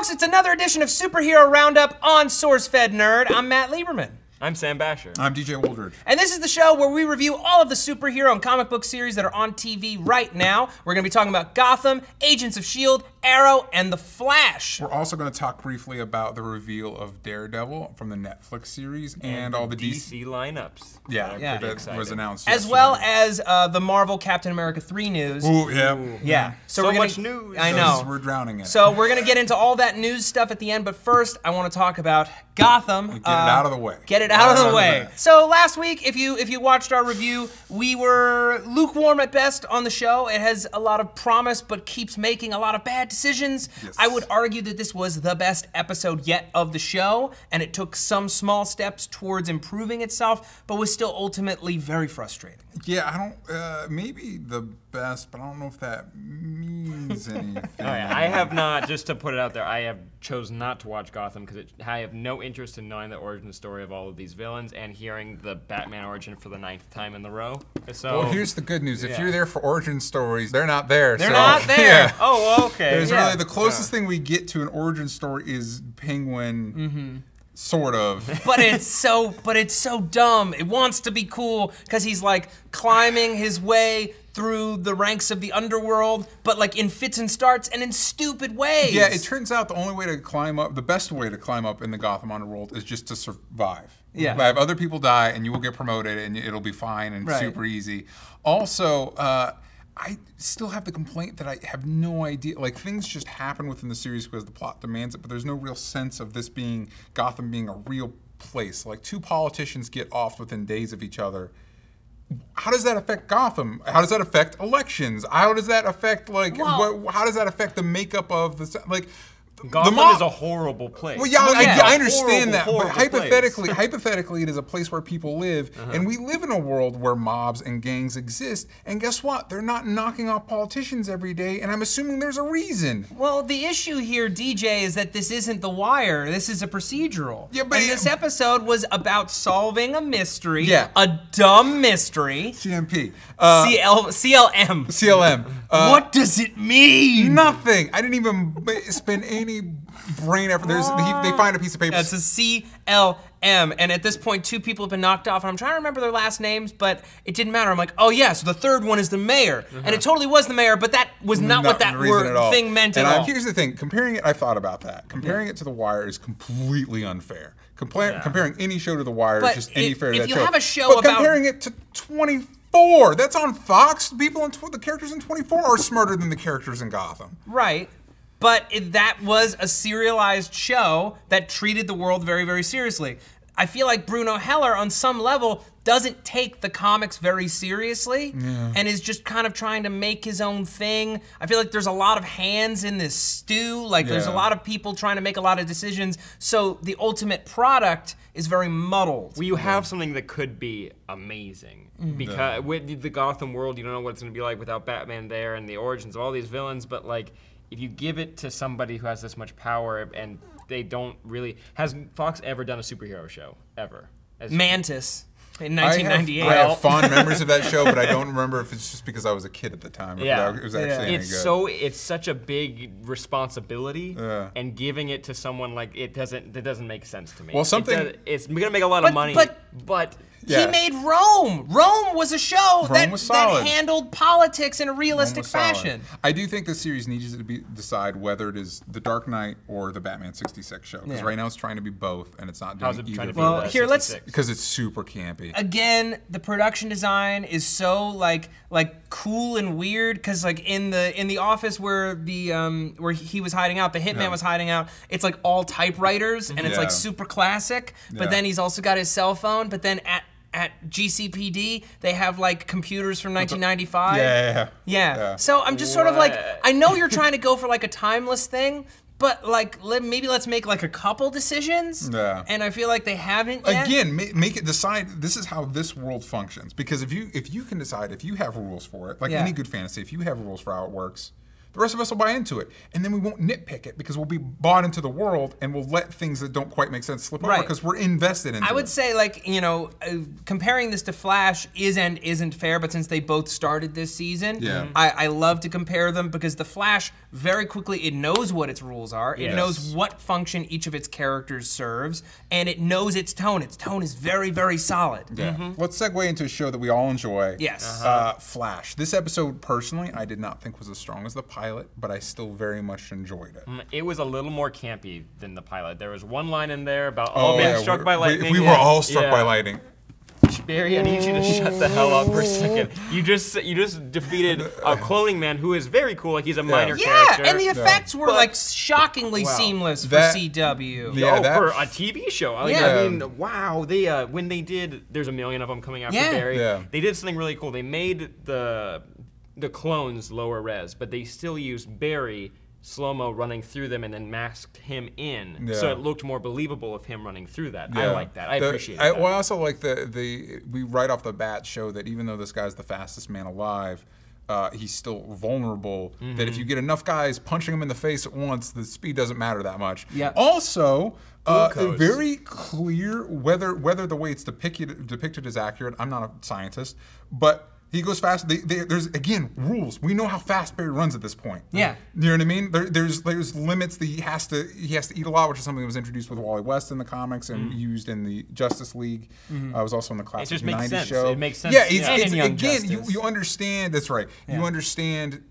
folks, it's another edition of Superhero Roundup on SourceFed Nerd. I'm Matt Lieberman. I'm Sam Bashor. I'm DJ Wooldridge. And this is the show where we review all of the superhero and comic book series that are on TV right now. We're going to be talking about Gotham, Agents of S.H.I.E.L.D., Arrow, and The Flash. We're also going to talk briefly about the reveal of Daredevil from the Netflix series and, all the DC. DC lineups. Yeah, Yeah. that Excited. was announced. As yesterday. well as uh, the Marvel Captain America 3 news. Ooh, yeah. Yeah. So we're gonna, much news. I Because know. We're drowning in it. So we're gonna get into all that news stuff at the end, but first I want to talk about Gotham. Get it out of the way. Get it out of the Out of way. the way. So last week, if you if you watched our review, we were lukewarm at best on the show. It has a lot of promise, but keeps making a lot of bad decisions. Yes. I would argue that this was the best episode yet of the show, and it took some small steps towards improving itself, but was still ultimately very frustrating. Yeah, I don't. Uh, maybe the best, but I don't know if that means anything. All right, I have not, just to put it out there, I have chose not to watch Gotham because I have no interest in knowing the origin story of all of these villains and hearing the Batman origin for the ninth time in the row. So Well, here's the good news. If Yeah. you're there for origin stories, they're not there. They're so- not there. Yeah. oh, okay. There's Yeah. really the closest thing we get to an origin story is Penguin, Mm-hmm. Sort of. but it's so but it's so dumb. It wants to be cool because he's like climbing his way through the ranks of the underworld, but like in fits and starts and in stupid ways. Yeah, it turns out the only way to climb up, the best way to climb up in the Gotham Underworld is just to survive. Yeah. Have other people die and you will get promoted and it'll be fine and Right. super easy. Also, uh, I still have the complaint that I have no idea. Like things just happen within the series because the plot demands it, but there's no real sense of this being Gotham being a real place. Like two politicians get off within days of each other how does that affect Gotham? How does that affect elections? How does that affect like what, how does that affect the makeup of the like Gotham the mob- is a horrible place. well, yeah, Well, I, yeah. I understand Horrible, that, but horrible place. hypothetically, hypothetically, it is a place where people live, Uh-huh. and we live in a world where mobs and gangs exist. And guess what? They're not knocking off politicians every day, and I'm assuming there's a reason. Well, the issue here, DJ, is that this isn't The Wire. This is a procedural. Yeah, but and this episode was about solving a mystery. Yeah. A dumb mystery. CMP, uh, CL, CLM. CLM. Uh, what does it mean? Nothing. I didn't even spend any brain effort. There's he, they find a piece of paper. That's a CLM. And at this point, two people have been knocked off. And I'm trying to remember their last names, but it didn't matter. I'm like, oh, yeah, so the third one is the mayor. Mm-hmm. And it totally was the mayor, but that was not, what that word thing meant and at all. Here's the thing: comparing it, I thought about that. Comparing it to The Wire is completely unfair. Compla- Comparing any show to The Wire But is just any if- fair if that you show. have a show but about- comparing it to 24, that's on Fox. People in tw- the characters in 24 are smarter than the characters in Gotham. Right. But it, that was a serialized show that treated the world very, very seriously. I feel like Bruno Heller, on some level, doesn't take the comics very seriously and is just kind of trying to make his own thing. I feel like there's a lot of hands in this stew. Like, there's a lot of people trying to make a lot of decisions. So the ultimate product is very muddled. Well, you have something that could be amazing Mm-hmm. because with the Gotham world, you don't know what it's going to be like without Batman there and the origins of all these villains. But like, if you give it to somebody who has this much power and they don't really has Fox ever done a superhero show ever? As, Mantis in I have, 1998. I have fond memories of that show, but I don't remember if it's just because I was a kid at the time. Yeah. it was actually any it's good. so it's such a big responsibility, Yeah. and giving it to someone like it doesn't that doesn't make sense to me. Well, It something- does- it's gonna make a lot But- of money, but- but Yeah. He made Rome. Rome was a show that, was that handled politics in a realistic was solid. fashion. I do think the series needs to be decide whether it is the Dark Knight or the Batman 66 show because Yeah. right now it's trying to be both and it's not doing how's it either. to be? Well, here, let's- because it's super campy. Again, the production design is so like like cool and weird because like in the in the office where the um where he was hiding out, the hitman Yeah. was hiding out. It's like all typewriters and it's like super classic. But Yeah. then he's also got his cell phone. But then at at GCPD, they have like computers from 1995. Yeah, yeah, yeah. Yeah. Yeah. So I'm just sort of like, I know you're trying to go for like a timeless thing, but like let, maybe let's make like a couple decisions. Yeah. And I feel like they haven't yet. Again, ma- make it decide. This is how this world functions. Because if you if you can decide if you have rules for it, like Yeah. any good fantasy, if you have rules for how it works, the rest of us will buy into it, and then we won't nitpick it because we'll be bought into the world and we'll let things that don't quite make sense slip over because we're invested in. It. I would it. say, like, you know, uh, comparing this to Flash is and isn't fair, but since they both started this season, Yeah. I, I love to compare them because the Flash very quickly it knows what its rules are, it Yes. knows what function each of its characters serves, and it knows its tone. Its tone is very, very solid. Yeah. Let's segue into a show that we all enjoy. Yes. Uh, Flash. This episode, personally, I did not think was as strong as the pilot, but I still very much enjoyed it. Mm, It was a little more campy than the pilot. There was one line in there about oh, man yeah, struck we- by we- lightning. We, were all struck Yeah. by lightning. Barry, I need you to shut the hell up for a second. You just you just defeated a cloning man who is very cool. Like he's a minor Yeah, character. Yeah, and the effects were But- like shockingly Wow. seamless for That- CW. Yeah, oh, that- for a TV show. Like, Yeah. I mean, wow. They uh, when they did, there's a million of them coming after Yeah. Barry. Yeah. They did something really cool. They made the the clones lower res, but they still used Barry slow mo running through them and then masked him in, so it looked more believable of him running through that. I like that. I The- appreciate I, that. Well, I also like the the we right off the bat show that even though this guy's the fastest man alive. Uh, he's still vulnerable. That Mm-hmm. if you get enough guys punching him in the face at once, the speed doesn't matter that much. Yeah. Also, uh, very clear whether whether the way it's depicted depicted is accurate. I'm not a scientist, but he goes fast. They, they, there's again rules. We know how fast Barry runs at this point. Yeah. You know what I mean? There, there's there's limits that he has to he has to eat a lot, which is something that was introduced with Wally West in the comics and mm-hmm. used in the Justice League. Mm-hmm. Uh, was also in the classic just makes 90s sense. show. It makes sense, Yeah, it's, yeah. And it's again you, Justice. you understand. That's right. You understand.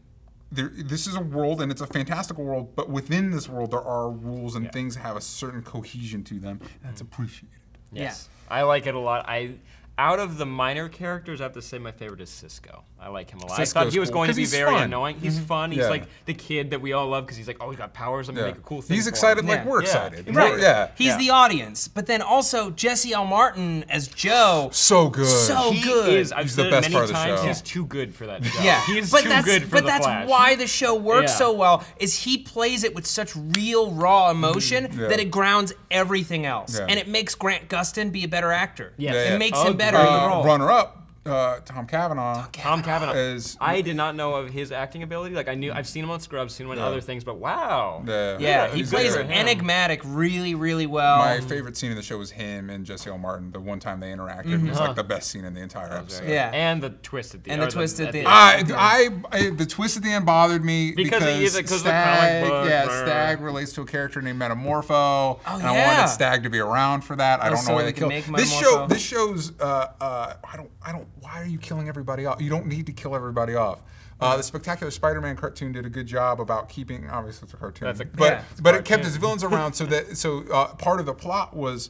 There, this is a world and it's a fantastical world, but within this world there are rules and things that have a certain cohesion to them. And that's mm-hmm. appreciated. Yes. I like it a lot. I out of the minor characters, I have to say my favorite is Cisco. I like him a lot. I thought he was cool, going to 'cause be very fun. annoying. He's fun. He's Yeah. like the kid that we all love because he's like, oh, he's got powers. I'm gonna make a cool thing. He's for excited him. like Yeah. we're Yeah. excited. Right. We're- Yeah. He's Yeah. the audience, but then also Jesse L. Martin as Joe. So good. So He good. is. I've He's the best it part of the times. show. He's too good for that show. Yeah, He's but too that's good for but the that's Flash. why the show works Yeah. so well. Is he plays it with such real raw emotion Mm-hmm. Yeah. that it grounds everything else, and it makes Grant Gustin be a better actor. Yes. it Yeah, yeah. makes him better in the role. runner up, uh, Tom Cavanagh. Tom Cavanagh. Is- I did not know of his acting ability. Like I knew, I've seen him on Scrubs, seen him on Yeah. other things, but wow. Yeah. yeah, he he's plays good. enigmatic really, really well. My favorite scene in the show was him and Jesse L. Martin. The one time they interacted was like the best scene in the entire episode. Yeah. And the twist at the And the twist at the end. I, I, I, the twist at the end bothered me Because because, he is 'cause the Stagg, comic book, yeah, brr. Stagg relates to a character named Metamorpho, and I Oh, yeah. wanted Stagg to be around for that. I Oh, don't know why they they killed make this show. This show's. Uh, uh, I don't. I don't. Why are you killing everybody off? You don't need to kill everybody off. Uh, the Spectacular Spider-Man cartoon did a good job about keeping. Obviously, it's a cartoon, a- but Yeah. but it kept cartoon. its villains around so that so uh, part of the plot was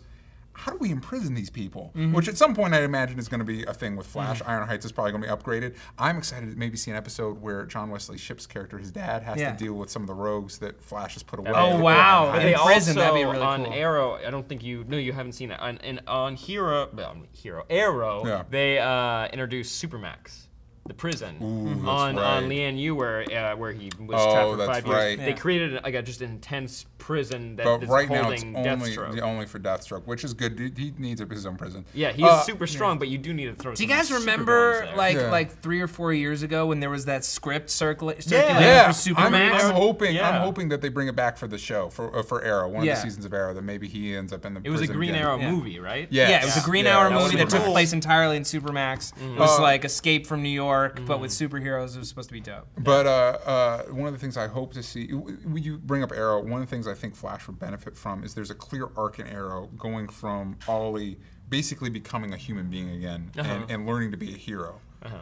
how do we imprison these people? Mm-hmm. Which at some point I imagine is going to be a thing with Flash. Iron Heights is probably going to be upgraded. I'm excited to maybe see an episode where John Wesley Shipp's character, his dad, has Yeah. to deal with some of the rogues that Flash has put away. Oh, wow. But In they prison, also that'd be really on cool. Arrow. I don't think you. No, you haven't seen it. On in, on Hero, well, on Hero Arrow. Yeah. They uh, introduced Supermax, the prison Ooh, on right. on Lian Yu, where uh, where he was Oh, trapped for that's five years. right. They Yeah. created like a just intense prison that, But that's right now it's holding only Deathstroke. only for Deathstroke, which is good. He- He needs his own prison. yeah, he's Uh, super strong, but you do need to throw. Do you guys remember like Yeah. like three or four years ago when there was that script circula- circulating Yeah, for I'm, Supermax? I'm hoping. Yeah. I'm hoping that they bring it back for the show for uh, for Arrow, one Yeah. of the seasons of Arrow. That maybe he ends up in the. it was a Green again. Arrow Yeah. movie, right? Yes. Yeah, it was a Green Yeah, Arrow movie that took place entirely in Supermax. It was Uh, like Escape from New York, but with superheroes. It was supposed to be dope. But uh, uh, one of the things I hope to see, when you bring up Arrow, one of the things I think Flash would benefit from is there's a clear arc in Arrow going from Ollie basically becoming a human being again and, and learning to be a hero. Uh-huh.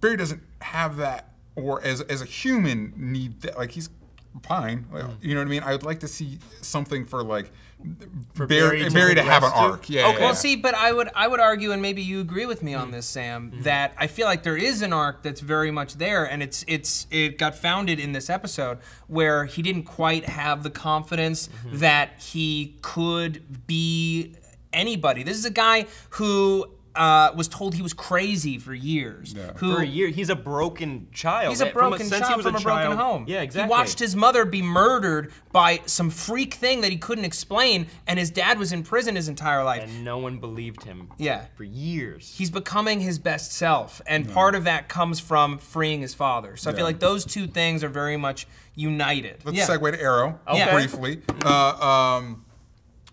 Barry doesn't have that, or as as a human need that. Like he's fine, Mm. you know what I mean. I would like to see something for like for Barry Barry, to Barry to have an arc. Yeah, Okay. yeah, Well, see, but I would I would argue, and maybe you agree with me on hmm. this, Sam, hmm. that I feel like there is an arc that's very much there, and it's it's it got founded in this episode where he didn't quite have the confidence hmm. that he could be anybody. This is a guy who uh, was told he was crazy for years. Yeah. Who For a year, he's a broken child. He's a From broken since child he was from a, broken child- home. Yeah, exactly. He watched his mother be murdered by some freak thing that he couldn't explain, and his dad was in prison his entire life. and no one believed him. Yeah. For years. He's becoming his best self, and part of that comes from freeing his father. So I feel like those two things are very much united. Let's yeah. segue to Arrow Okay. briefly. Uh, um,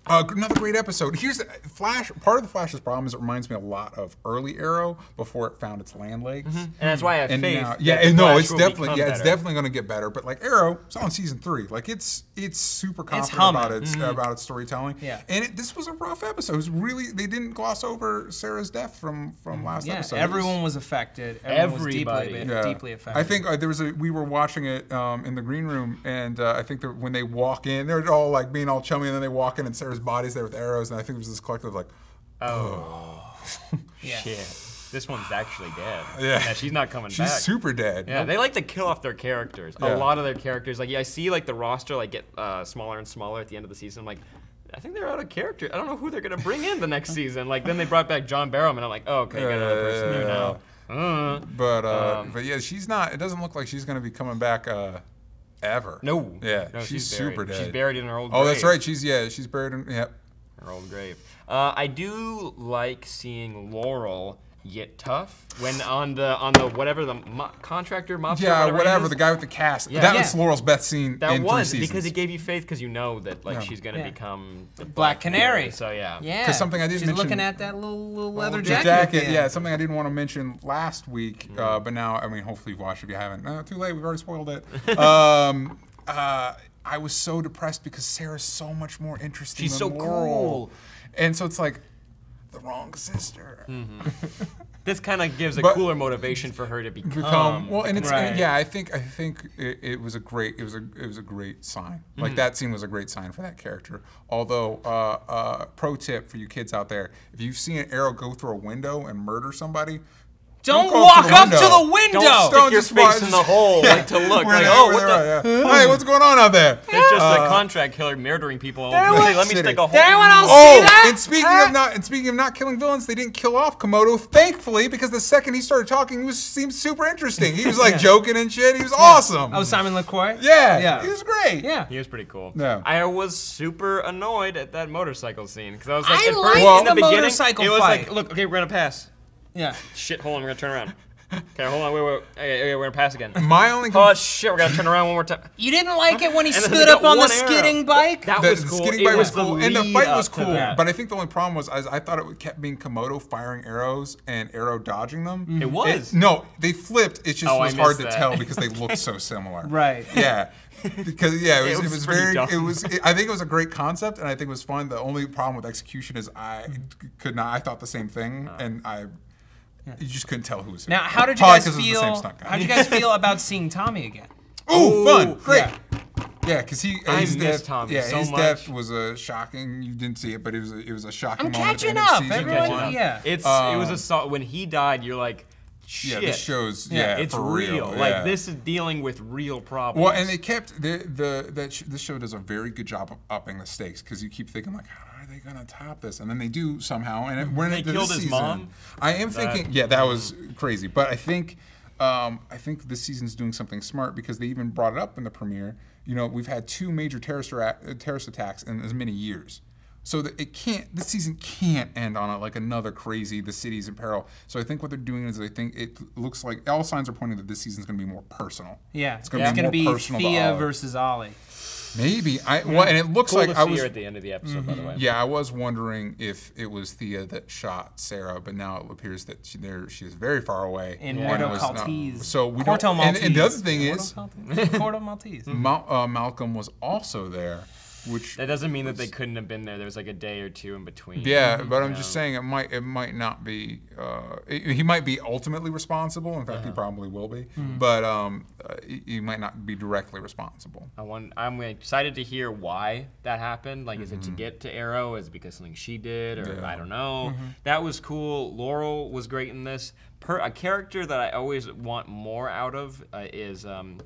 uh, another great episode. Here's the Flash. Part of the Flash's problem is it reminds me a lot of early Arrow before it found its land legs. And that's why I have And faith. now, that yeah, the and no, Flash it's definitely become yeah, it's definitely going to get better. But like Arrow, it's on season three. Like it's it's super confident humming. about its about its storytelling. Yeah. and it, this was a rough episode. It was really they didn't gloss over Sarah's death from from last Yeah, episode. It was- everyone was affected. Everyone was Everybody. deeply, yeah. deeply affected. I think uh, there was a we were watching it um, in the green room, and uh, I think that when they walk in, they're all like being all chummy, and then they walk in, and Sarah's body's there with arrows, and I think it was this collective like, yeah. Shit. This one's actually dead. Yeah. she's not coming she's back. She's super dead. Yeah, they like to kill off their characters. Yeah. A lot of their characters, like yeah, I see like the roster like get uh, smaller and smaller at the end of the season. I'm like, I think they're out of character. I don't know who they're gonna bring in the next season. Like then they brought back John Barrowman. I'm like, oh okay, got another person new now. Uh, But uh, Um, but yeah, she's not. It doesn't look like she's gonna be coming back uh, ever. no. Yeah, no, she's, buried. super dead. She's buried in her old. Oh, that's right. She's yeah, she's buried in. Yep. Her old grave. Uh, I do like seeing Laurel get tough when on the on the whatever the mo- contractor mobster. Yeah, whatever, whatever. The guy with the cast. Yeah. That Yeah. was Laurel's best scene That in was three because seasons. it gave you faith because you know that like Yeah. she's gonna Yeah. become the Black Canary. So yeah. Yeah. because something I didn't She's mention- looking at that little, little leather jacket. jacket, yeah, something I didn't want to mention last week, Mm. uh, but now, I mean, hopefully you've watched if you haven't. No, too late, we've already spoiled it. um, uh, I was so depressed because Sarah's so much more interesting. She's than so Laurel. cool. And so it's like, the wrong sister. This kind of gives a But- cooler motivation for her to become. Become well, and it's Right. yeah. I think I think it, it was a great it was a it was a great sign. Like that scene was a great sign for that character. Although, uh, uh, pro tip for you kids out there: if you've seen an arrow go through a window and murder somebody, Don't go walk up to the window. Don't stick Don't your face watch- in the hole like to look. Where like, they- oh, what they're the? at, yeah. Hey, what's going on out there? It's just Uh, a contract killer murdering people. There Hey, was- let me stick a hole. Did anyone else Oh, see that? and speaking Huh? of not and speaking of not killing villains, they didn't kill off Komodo, thankfully, because the second he started talking, he was seemed super interesting. He was like joking and shit. He was awesome. Oh, Simon LaCroix? yeah, Yeah. he was great. Yeah. He was pretty cool. Yeah. I was super annoyed at that motorcycle scene because I was like, I at first Well- in the, the beginning, it was like, look, okay, we're gonna pass. Yeah. Shit, hold on, we're gonna turn around. Okay, hold on, wait, wait, okay, okay, we're gonna pass again. My only Oh shit, we're gonna turn around one more time. You didn't like it when he And stood up on the one arrow. skidding bike? That the, was the cool. skidding It bike was the cool, and the fight was cool. But I think the only problem was I, I thought it kept being Komodo firing arrows and arrow dodging them. It mm-hmm. was. no, they flipped. It just Oh, was hard missed to tell because they looked so similar. Right. Yeah. Because yeah, it was, It it was was, very. dumb. It was. It, I think it was a great concept, and I think it was fun. The only problem with execution is I could not. I thought the same thing, uh. and I. You just couldn't tell who was who. Now, how did you Probably guys 'cause it was the feel? same stunt guy. How did you guys feel about seeing Tommy again? Ooh, fun, great. Yeah. Yeah, because he I his miss death, Tommy yeah, so his much. death was a shocking. You didn't see it, but it was a, it was a shocking I'm moment. catching up, everyone. one. Yeah. It's it was Um, a sol- when he died. You're like, Yeah, shit. this shows. Yeah, Yeah, it's for real. real. Like yeah. this is dealing with real problems. Well, and they kept the the that sh- this show does a very good job of upping the stakes because you keep thinking like, they gonna top this? And then they do somehow. And when They killed this his season, mom? I am thinking, yeah, that was crazy. But I think. Um, I think this season's doing something smart because they even brought it up in the premiere. You know, we've had two major terrorist, uh, terrorist attacks in as many years. So that it can't, this season can't end on a, like another crazy, the city's in peril. So I think what they're doing is they think it looks like all signs are pointing that this season's going to be more personal. Yeah. It's gonna it's be gonna more be to Thea versus Ollie. Maybe I well, and it looks cool like to I was her at the end of the episode, by the way. yeah, I was wondering if it was Thea that shot Sarah, but now it appears that she, there she is very far away. In and Mordo it was not- So we Corto don't. And, and the other thing Corto is, Maltese. Corto Maltese. Mal, uh, Malcolm was also there, which That doesn't mean that they couldn't have been there. There was like a day or two in between. yeah, but I'm just saying it might it might not be. Uh, he he might be ultimately responsible. In fact, he probably will be, but um, uh, he, he might not be directly responsible. I want, I'm excited to hear why that happened. Like, is it Mm-hmm. to get to Arrow? Is it because something she did? Or Yeah. I don't know. Mm-hmm. That was cool. Laurel was great in this. Per, a character that I always want more out of uh, is, um,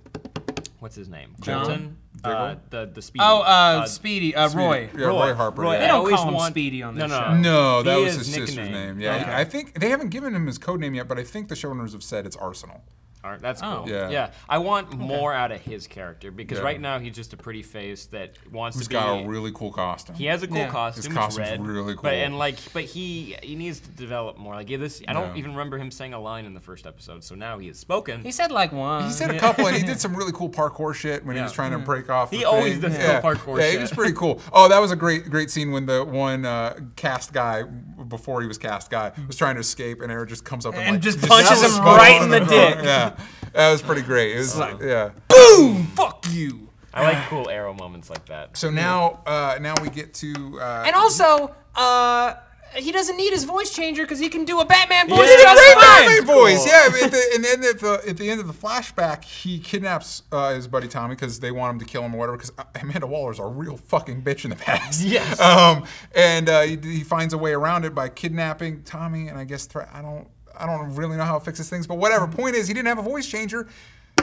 what's his name? John? Colton? Uh, the the speedy. Oh, uh, Speedy, uh, Speedy. Roy. Yeah, Roy, Harper. Roy. yeah. They don't always call him want- Speedy on no, this no, show. No, that He was is his sister's name. Yeah, Okay. I think they haven't given him his code name yet, but I think the showrunners have said it's Arsenal. Art, That's Oh. cool. Yeah. Yeah. I want more out of his character because Yeah. right now he's just a pretty face that wants Who's to be. He's got a really cool costume. he has a cool Yeah. costume. His costume's red, really But and like, but he he needs to develop more. Like yeah, this, I don't Yeah. even remember him saying a line in the first episode. So now he has spoken. He said like one. He said a couple, and he did some really cool parkour shit when he was trying to break off. He the always thing. does cool yeah. parkour Yeah, he was pretty cool. Oh, that was a great, great scene when the one uh, cast guy before he was cast guy was trying to escape, and Eric just comes up and, And like, just punches throws him right in the dick. Yeah, that was pretty great. It was like, yeah. Boom! Fuck you. I like cool arrow moments like that. So now, uh, now we get to. Uh, And also, uh, he doesn't need his voice changer because he can do a Batman voice He did a great. Batman voice, yeah. At the, and then at the, at the end of the flashback, he kidnaps uh, his buddy Tommy because they want him to kill him or whatever. Because Amanda Waller's a real fucking bitch in the past. Yes. Um, and uh, he, he finds a way around it by kidnapping Tommy, and I guess thre- I don't I don't really know how it fixes things, but whatever. Point is, he didn't have a voice changer.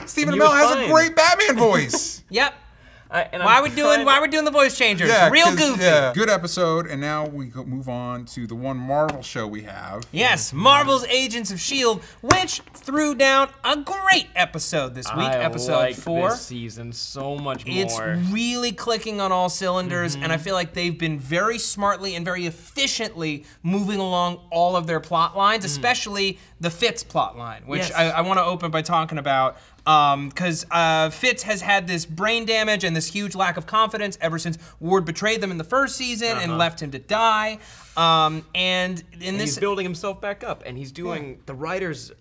Stephen Amell has fine. a great Batman voice. Yep. I, and Why I'm we doing? trying- Why we doing the voice changers? yeah, it's real 'cause- goofy. Yeah, good episode. And now we go move on to the one Marvel show we have. Yes, Marvel's Agents of S.H.I.E.L.D., which threw down a great episode this week, I episode like four. This season so much more. It's really clicking on all cylinders, and I Mm-hmm. feel like they've been very smartly and very efficiently moving along all of their plot lines, especially the Fitz plot line, which. Yes. I, I want to open by talking about. Because uh, Fitz has had this brain damage and this huge lack of confidence ever since Ward betrayed them in the first season and left him to die. Um, and in Uh-huh. And this, he's building himself back up, and he's doing the writers.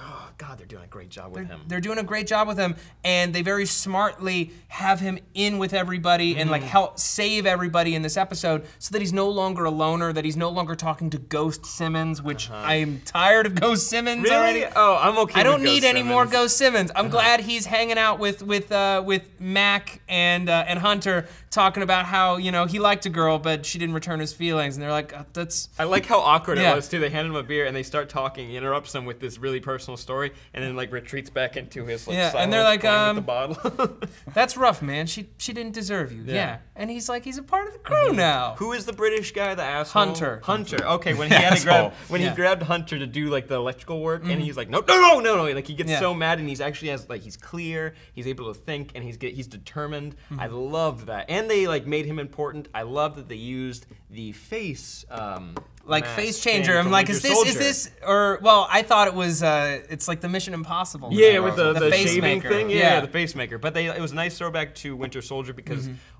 Oh, God, they're doing a great job with him. They're doing a great job with him, and they very smartly have him in with everybody and Mm-hmm. like help save everybody in this episode, so that he's no longer a loner, that he's no longer talking to Ghost Simmons, which I am tired of Ghost Simmons. Really? already. Oh, I'm okay. I don't need Ghost any more. Ghost Simmons. I'm glad he's hanging out with with uh, with Mac and uh, and Hunter, talking about how you know he liked a girl, but she didn't return his feelings, and they're like, uh, that's I like how awkward Yeah. it was too. They hand him a beer and they start talking. He interrupts them with this really personal story, and then like retreats back into his like. Yeah, and they're like, um, the bottle. that's rough, man. She she didn't deserve you. Yeah. Yeah. and he's like, he's a part of the crew now. Who is the British guy? The asshole. Hunter. Hunter. Okay, when he had to grab when Yeah. he grabbed Hunter to do like the electrical work, and he's like, no, no, no, no, no. Like he gets Yeah. so mad, and he's actually has like he's clear. He's able to think, and he's get, he's determined. I loved that, and they like made him important. I love that they used the face. Um, like face changer. I'm like, is this is this or well, I thought it was uh it's like the Mission Impossible. Yeah, with the, the, face shaving maker. thing. Yeah, Yeah. the pacemaker. But they it was a nice throwback to Winter Soldier because Mm-hmm. I-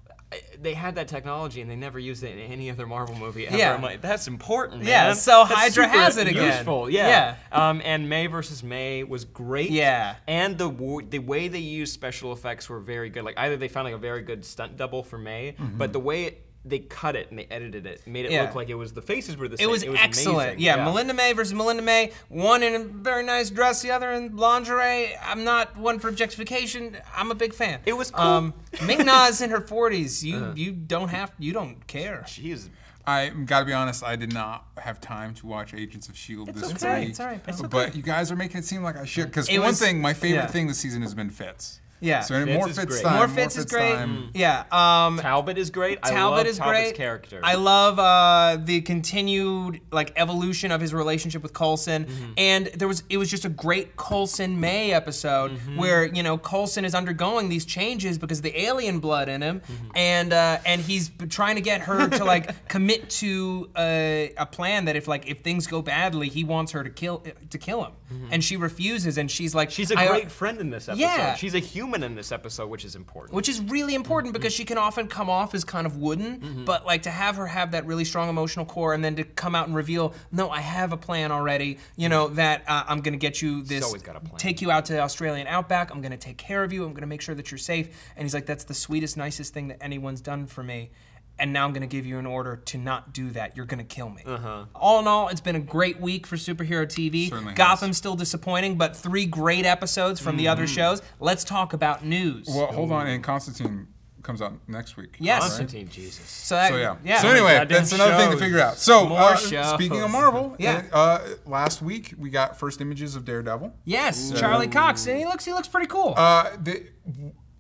they had that technology and they never used it in any other Marvel movie ever. Yeah. I'm like, that's important, man. Yeah, so That's Hydra has it again. Useful, yeah. Yeah. Um, and May versus May was great. Yeah. And the the way they used special effects were very good. Like either they found like a very good stunt double for May, but the way it, they cut it and they edited it made it. Yeah. look like it was the faces were the same. It same. was, excellent. amazing. Yeah, Melinda May versus Melinda May. One in a very nice dress, the other in lingerie. I'm not one for objectification. I'm a big fan. It was cool. Um, Ming Na's in her 40s. You you don't have you don't care. She is I gotta be honest, I did not have time to watch Agents of Shield E this okay. week. It's all right, it's all right. But you guys are making it seem like I should. Because for one was- thing, my favorite yeah. thing this season has been Fitz. Yeah. So Fitz more is Fitz great. time. More Fitz is great. time. Yeah. Um, Talbot is great. I Talbot love is Talbot's great. character. I love uh, the continued like evolution of his relationship with Coulson, Mm-hmm. and there was it was just a great Coulson May episode Mm-hmm. where you know Coulson is undergoing these changes because of the alien blood in him, Mm-hmm. and uh, and he's trying to get her to like commit to a, a plan that if like if things go badly, he wants her to kill to kill him, and she refuses, and she's like Mm-hmm. She's a "I- uh, great friend in this episode. Yeah. She's a human in this episode, which is important. which is really important mm-hmm. because she can often come off as kind of wooden mm-hmm. but like to have her have that really strong emotional core and then to come out and reveal no i have a plan already you know mm-hmm. that uh, i'm going to get you this always got a plan. take you out to the australian outback. I'm going to take care of you. I'm going to make sure that you're safe. And he's like that's the sweetest nicest thing that anyone's done for me and now I'm going to give you an order to not do that. You're going to kill me. Uh-huh. All in all, it's been a great week for superhero TV. Certainly has. Gotham's still disappointing, but three great episodes from the Mm-hmm. other shows. Let's talk about news. Well, hold on. And Constantine comes out next week. Yes. right? Constantine, Jesus. So, that, So yeah. yeah. So anyway, Goddamn that's another thing to figure out. So More uh, shows. speaking of Marvel, Yeah. uh, last week we got first images of Daredevil. Yes, Charlie Cox, and he looks he looks pretty cool. Uh, the,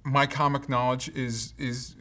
my comic knowledge is is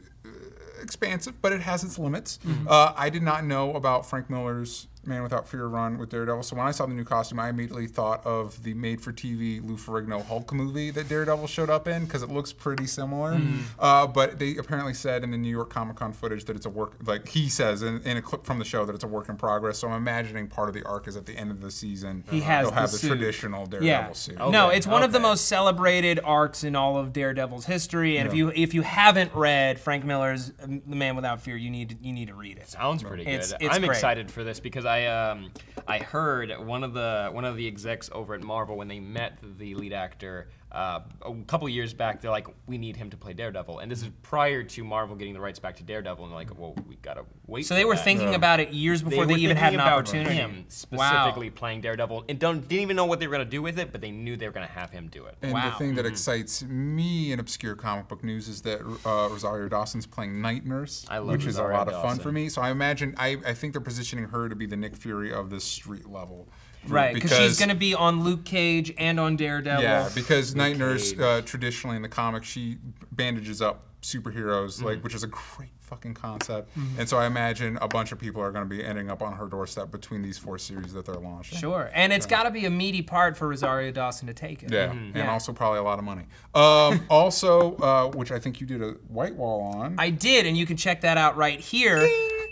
expansive, but it has its limits. Mm-hmm. Uh, I did not know about Frank Miller's Man Without Fear run with Daredevil, so when I saw the new costume, I immediately thought of the made-for-TV Lou Ferrigno Hulk movie that Daredevil showed up in because it looks pretty similar. Mm-hmm. Uh, but they apparently said in the New York Comic Con footage that it's a work, like he says in, in a clip from the show that it's a work in progress. So I'm imagining part of the arc is at the end of the season. He has they'll the have the, suit. traditional Daredevil Yeah. suit. No, it's one of the most celebrated arcs in all of Daredevil's history. And if you if you haven't read Frank Miller's um, The Man Without Fear, you need to, you need to read it. Sounds pretty good. It's- it's I'm great. excited for this because I um I heard one of the one of the execs over at Marvel when they met the lead actor uh, a couple years back. They're like, we need him to play Daredevil, and this is prior to Marvel getting the rights back to Daredevil. And they're like, well, we gotta wait. So they were that. thinking about it years before they, were even had an opportunity. Him specifically playing Daredevil, and don't didn't even know what they were gonna do with it, but they knew they were gonna have him do it. And Wow. the thing that excites me in obscure comic book news is that uh, Rosario Dawson's playing Night Nurse, I love which is a lot of fun Dawson. for me. So I imagine I, I think they're positioning her to be the Nick Fury of this street level. Right, because she's going to be on Luke Cage and on Daredevil. Yeah, because Night Nurse uh, traditionally in the comics she bandages up superheroes, Mm-hmm. like which is a great fucking concept. And so I imagine a bunch of people are going to be ending up on her doorstep between these four series that they're launching. Sure, and it's got to be a meaty part for Rosario Dawson to take it. Yeah, Mm-hmm. and Yeah. also probably a lot of money. Um, also, uh, which I think you did a white wall on. I did, and you can check that out right here.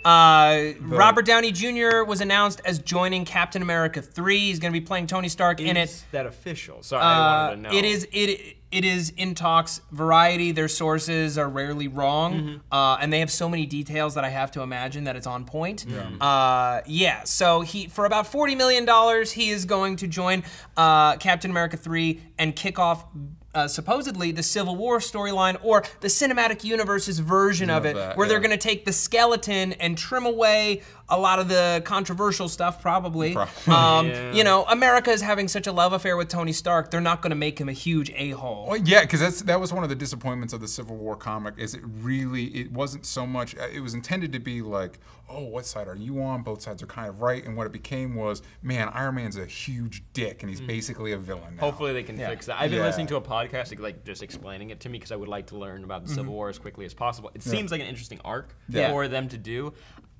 Uh, Robert Downey Jr. was announced as joining Captain America 3. He's going to be playing Tony Stark in it. Is that official? Sorry, I wanted to know. Uh, It is it it is in talks. Variety, their sources are rarely wrong, Mm-hmm. uh, and they have so many details that I have to imagine that it's on point. Uh, yeah. So he for about forty million dollars, he is going to join uh, Captain America three and kick off. Uh, supposedly the Civil War storyline or the cinematic universe's version of it, that, where they're going to take the skeleton and trim away a lot of the controversial stuff, probably. Probably. Um, Yeah. You know, America is having such a love affair with Tony Stark. They're not going to make him a huge a hole. Well, yeah, because that was one of the disappointments of the Civil War comic. Is it really? It wasn't so much. uh, It was intended to be like, oh, what side are you on? Both sides are kind of right. And what it became was, man, Iron Man's a huge dick, and he's mm. basically a villain now. Hopefully they can fix that. I've been Yeah. listening to a podcast, like just explaining it to me because I would like to learn about the Civil mm-hmm. War as quickly as possible. It seems like an interesting arc Yeah. for them to do.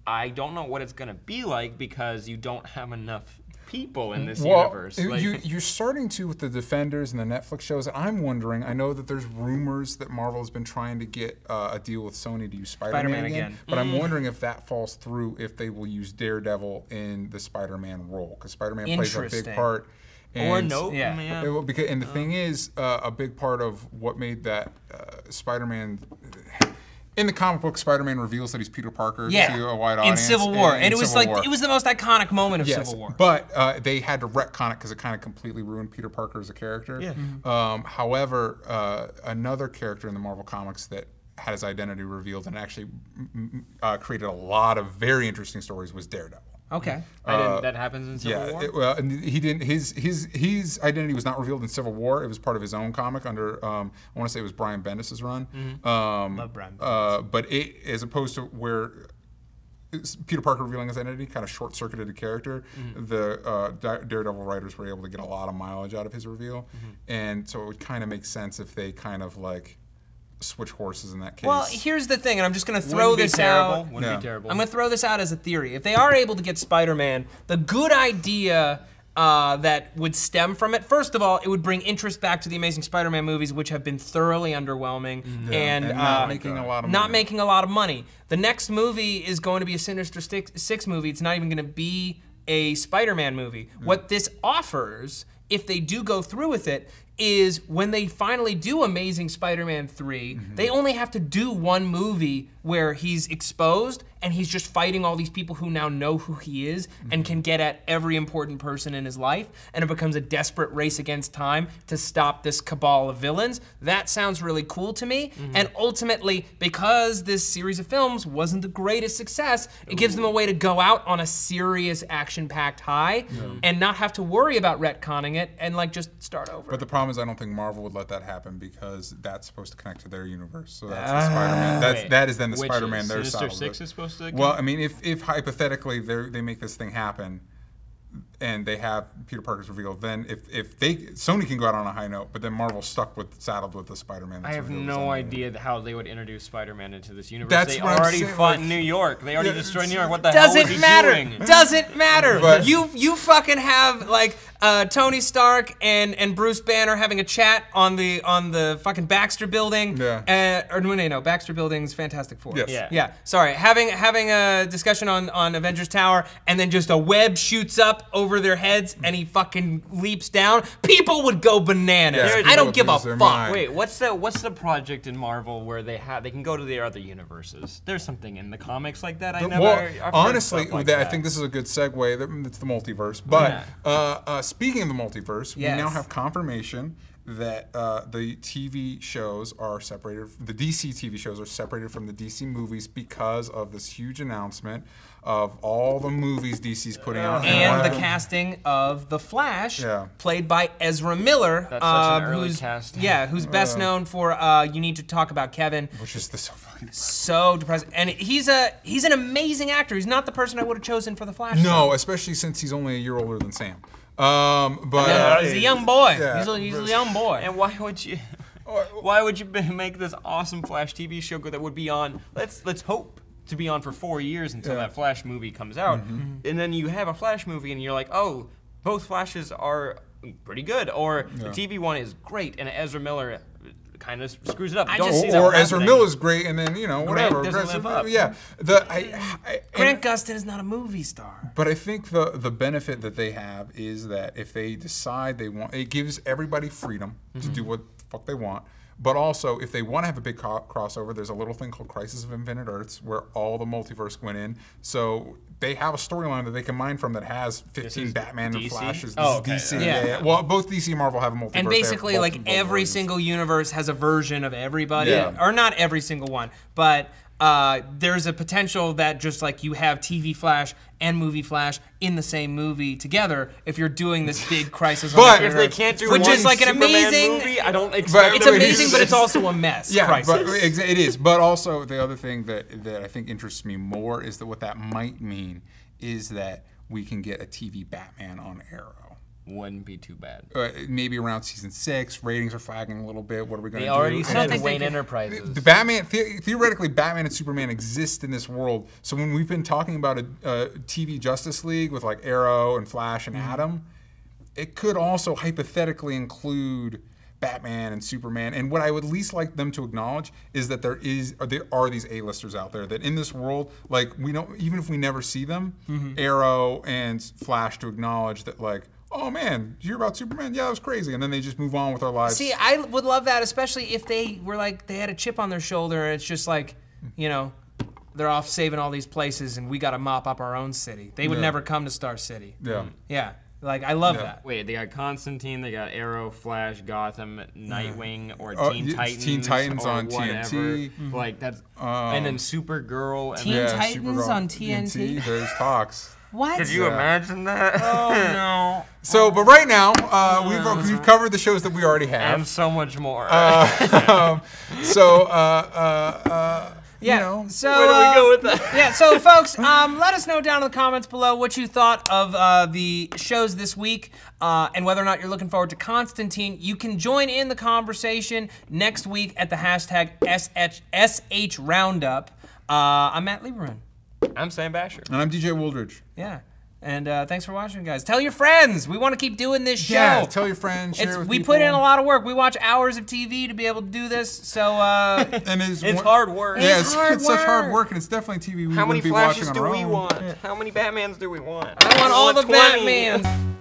I don't know what it's gonna be like because you don't have enough people in this Well, universe. you- Like- you, you're starting to with the Defenders and the Netflix shows. I'm wondering. I know that there's rumors that Marvel has been trying to get uh, a deal with Sony to use Spider-Man, Spider-Man again. again. But I'm wondering if that falls through. If they will use Daredevil in the Spider-Man role, because Spider-Man plays a big Interesting. part. or and- nope. yeah. Yeah. It because, and the thing is, uh, a big part of what made that uh, Spider-Man. In the comic book, Spider-Man reveals that he's Peter Parker yeah, to a wide audience in. Civil War, in and it was Civil like War. it was the most iconic moment of Yes, Civil War. but uh, they had to retcon it because it kind of completely ruined Peter Parker as a character. Yeah. Um, however, uh, another character in the Marvel comics that had his identity revealed and actually mm, mm, uh, created a lot of very interesting stories was Daredevil. Okay, I didn't, that happens in Civil Yeah, War. it, well, and he didn't. His his his identity was not revealed in Civil War. It was part of his own comic under. Um, I want to say it was Brian Bendis' run. Um, Love Brian Uh, but it, as opposed to where Peter Parker revealing his identity kind of short circuited the character. The uh, Daredevil writers were able to get a lot of mileage out of his reveal, and so it would kind of make sense if they kind of like switch horses in that case. well, here's the thing, and I'm just gonna throw Wouldn't be this terrible. out. Wouldn't Yeah. be terrible. I'm gonna throw this out as a theory. If they are able to get Spider-Man, the good idea uh, that would stem from it, first of all, it would bring interest back to the Amazing Spider-Man movies, which have been thoroughly underwhelming Mm-hmm. and, and not uh, making a lot of not money. making a lot of money. The next movie is going to be a Sinister Six, Six movie. It's not even going to be a Spider-Man movie. Mm. What this offers, if they do go through with it, is when they finally do Amazing Spider-Man 3, Mm-hmm. they only have to do one movie where he's exposed and he's just fighting all these people who now know who he is and can get at every important person in his life and it becomes a desperate race against time to stop this cabal of villains. That sounds really cool to me. And ultimately, because this series of films wasn't the greatest success, it gives them a way to go out on a serious action-packed high and not have to worry about retconning it and like just start over. But the problem is, I don't think Marvel would let that happen because that's supposed to connect to their universe. So that's the Ah. Spider-Man. That's that is then the which Spider-Man is their Sinister side of Six it. is supposed to. Well, I mean, if if hypothetically they they make this thing happen, and they have Peter Parker's reveal, then if if they Sony can go out on a high note, but then Marvel's stuck with saddled with the Spider-Man. I have no Sony. idea how they would introduce Spider-Man into this universe. That's they already saying, fought like- New York. They already Yeah, destroyed New York. What the hell was Doesn't he matter. doing? Doesn't matter. But- you you fucking have like uh, Tony Stark and and Bruce Banner having a chat on the on the fucking Baxter Building. Yeah. Uh, or no, no, no, Baxter Building's Fantastic Four. Yes. Yeah. Yeah. Sorry, having having a discussion on on Avengers Tower, and then just a web shoots up over their heads, and he fucking leaps down. People would go bananas. Yeah, I don't give a fuck. mind. Wait, what's the what's the project in Marvel where they have they can go to the other universes? There's something in the comics like that. I never. well, honestly, like that- I think this is a good segue. It's the multiverse. But Yeah. uh, uh, speaking of the multiverse, we now have confirmation that uh, the TV shows are separated. The DC TV shows are separated from the DC movies because of this huge announcement of all the movies DC's putting out. one and the casting of the Flash, Yeah. played by Ezra Miller. That's such an uh, early who's, casting. Yeah, who's best known for uh, "You Need to Talk About Kevin." which is the so fucking. So depressing, and he's a he's an amazing actor. He's not the person I would have chosen for the Flash. No, especially since he's only a year older than Sam. Um, but Yeah, uh, he's a young boy. Yeah. He's, a, he's a young boy. And why would you? Why would you make this awesome Flash TV show that would be on? Let's let's hope to be on for four years until Yeah. that Flash movie comes out, Mm-hmm. and then you have a Flash movie, and you're like, oh, both Flashes are pretty good, or the TV one is great, and Ezra Miller kind of screws it up. I Don't just- see or, that or Ezra happening. Miller's great, and then you know whatever. doesn't live up. Yeah, the I, I Grant Gustin is not a movie star. But I think the the benefit that they have is that if they decide they want, it gives everybody freedom to Mm-hmm. do what the fuck they want. But also, if they want to have a big co- crossover, there's a little thing called Crisis of Infinite Earths where all the multiverse went in. So they have a storyline that they can mine from that has 15 is Batman and DC? Flashes. This Oh, is okay. DC. Yeah. Yeah. yeah. Well, both DC and Marvel have a multiverse. And basically, like every versions. single universe has a version of everybody, Yeah. or not every single one, but uh, there's a potential that just like you have TV Flash and movie Flash in the same movie together if you're doing this big crisis. on But- If they can't do which is like an Superman amazing. movie, I don't expect. It's amazing, but it's it's- also a mess. Yeah, crisis. but it is. But also the other thing that that I think interests me more is that what that might mean is that we can get a TV Batman on Arrow. Wouldn't be too bad. Uh, maybe around season six, ratings are flagging a little bit. What are we going to do? They already said Wayne Enterprises. the Batman the- theoretically Batman and Superman exist in this world. So when we've been talking about a, a TV Justice League with like Arrow and Flash and Mm-hmm. Atom, it could also hypothetically include Batman and Superman. And what I would least like them to acknowledge is that there is there are these A-listers out there that in this world, like we don't even if we never see them, Mm-hmm. Arrow and Flash to acknowledge that like. Oh man, did you hear about Superman? Yeah, that was crazy. And then they just move on with their lives. See, I would love that, especially if they were like they had a chip on their shoulder, and it's just like, you know, they're off saving all these places, and we got to mop up our own city. They would Yeah. never come to Star City. yeah. Yeah, like I love Yeah. that. Wait, they got Constantine, they got Arrow, Flash, Gotham, Nightwing, or Oh, Teen Titans. Teen Titans or on whatever. TNT. Like that's, and then Supergirl. And Teen then, Titans on TNT? There's talks. What? could you Yeah. imagine that? Oh no. So, but right now, uh, we've we've covered the shows that we already have. and so much more. um, so, uh, uh, uh, Yeah. you know, so Where do we uh, go with that? yeah, so folks, um, let us know down in the comments below what you thought of uh, the shows this week uh, and whether or not you're looking forward to Constantine. You can join in the conversation next week at the hashtag SH, SH Roundup. Uh, I'm Matt Lieberman. I'm Sam Bashor. and I'm DJ Wooldridge. Yeah. And uh, thanks for watching, guys. Tell your friends. We want to keep doing this show. Yeah, tell your friends. Share It's, with we people. put in a lot of work. We watch hours of TV to be able to do this. So uh, And it's, It's hard work. Yeah, It's it's, hard it's such hard work. work, and it's definitely TV we How many be flashes watching do we own. want? How many Batmans do we want? I want all the 20. Batmans.